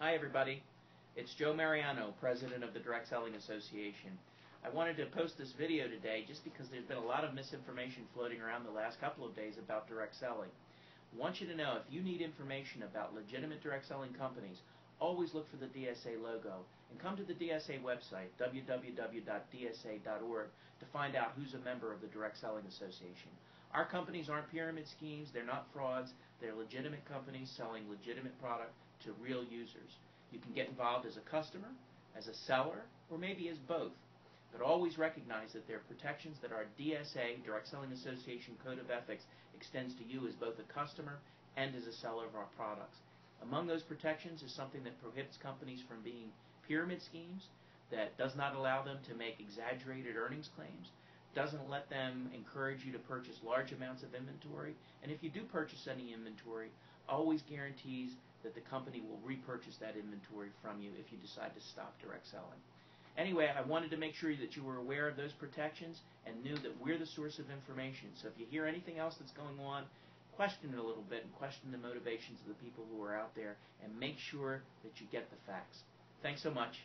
Hi, everybody. It's Joe Mariano, president of the Direct Selling Association. I wanted to post this video today just because there's been a lot of misinformation floating around the last couple of days about direct selling. I want you to know if you need information about legitimate direct selling companies, always look for the DSA logo and come to the DSA website, www.dsa.org, to find out who's a member of the Direct Selling Association. Our companies aren't pyramid schemes, they're not frauds, they're legitimate companies selling legitimate product to real users. You can get involved as a customer, as a seller, or maybe as both. But always recognize that there are protections that our DSA, Direct Selling Association Code of Ethics, extends to you as both a customer and as a seller of our products. Among those protections is something that prohibits companies from being pyramid schemes, that does not allow them to make exaggerated earnings claims, doesn't let them encourage you to purchase large amounts of inventory, and if you do purchase any inventory, always guarantees that the company will repurchase that inventory from you if you decide to stop direct selling. Anyway, I wanted to make sure that you were aware of those protections and knew that we're the source of information. So if you hear anything else that's going on, question it a little bit and question the motivations of the people who are out there and make sure that you get the facts. Thanks so much.